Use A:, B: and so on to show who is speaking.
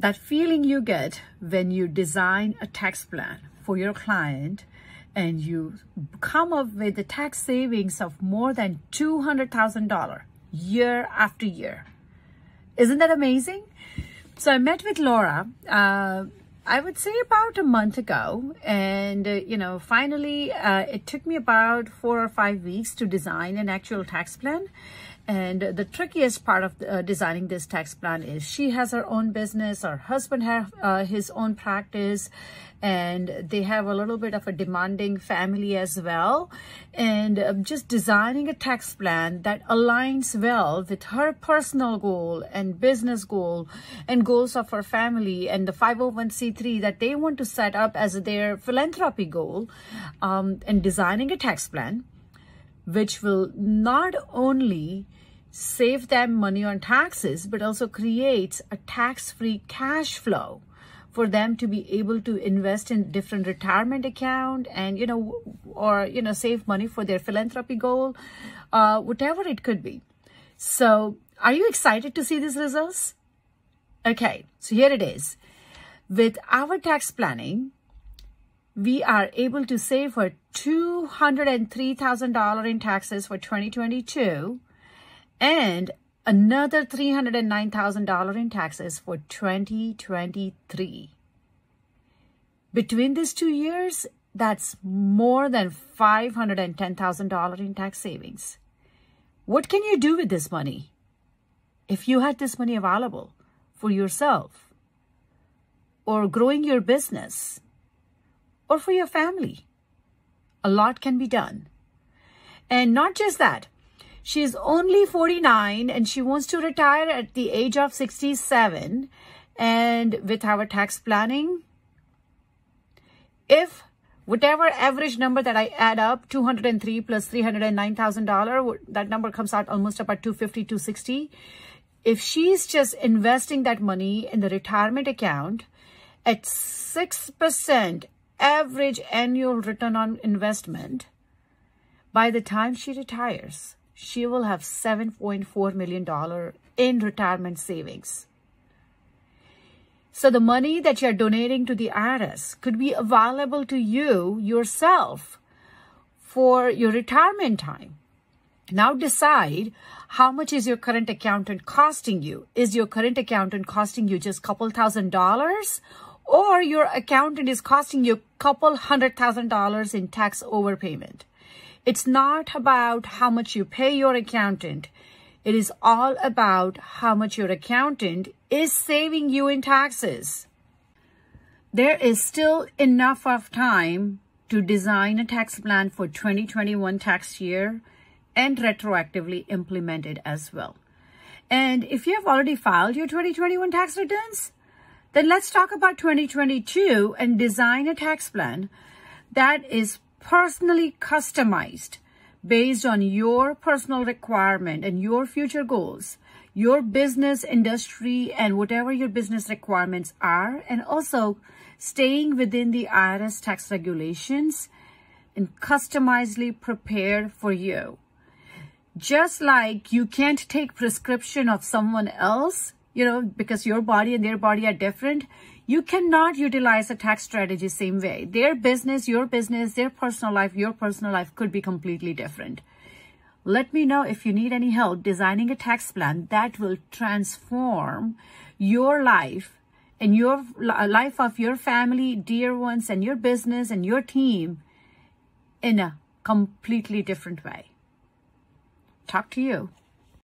A: that feeling you get when you design a tax plan for your client and you come up with the tax savings of more than $200,000 year after year. Isn't that amazing? So I met with Laura, uh, I would say about a month ago. And, uh, you know, finally, uh, it took me about four or five weeks to design an actual tax plan. And the trickiest part of uh, designing this tax plan is she has her own business, her husband has uh, his own practice, and they have a little bit of a demanding family as well. And uh, just designing a tax plan that aligns well with her personal goal and business goal and goals of her family and the 501c3 that they want to set up as their philanthropy goal um, and designing a tax plan which will not only save them money on taxes, but also creates a tax-free cash flow for them to be able to invest in different retirement account and, you know, or, you know, save money for their philanthropy goal, uh, whatever it could be. So are you excited to see these results? Okay, so here it is. With our tax planning, we are able to save for $203,000 in taxes for 2022 and another $309,000 in taxes for 2023. Between these two years, that's more than $510,000 in tax savings. What can you do with this money? If you had this money available for yourself or growing your business or for your family, a lot can be done. And not just that, She's only 49 and she wants to retire at the age of 67. And with our tax planning, if whatever average number that I add up, 203 plus $309,000, that number comes out almost about 250, 260. If she's just investing that money in the retirement account at 6% average annual return on investment, by the time she retires, she will have $7.4 million in retirement savings. So the money that you're donating to the IRS could be available to you yourself for your retirement time. Now decide how much is your current accountant costing you? Is your current accountant costing you just a couple thousand dollars? Or your accountant is costing you a couple hundred thousand dollars in tax overpayment? It's not about how much you pay your accountant. It is all about how much your accountant is saving you in taxes. There is still enough of time to design a tax plan for 2021 tax year and retroactively implement it as well. And if you have already filed your 2021 tax returns, then let's talk about 2022 and design a tax plan that is personally customized based on your personal requirement and your future goals, your business industry and whatever your business requirements are, and also staying within the IRS tax regulations and customizedly prepared for you. Just like you can't take prescription of someone else, you know, because your body and their body are different, you cannot utilize a tax strategy same way. Their business, your business, their personal life, your personal life could be completely different. Let me know if you need any help designing a tax plan that will transform your life and your life of your family, dear ones, and your business and your team in a completely different way. Talk to you.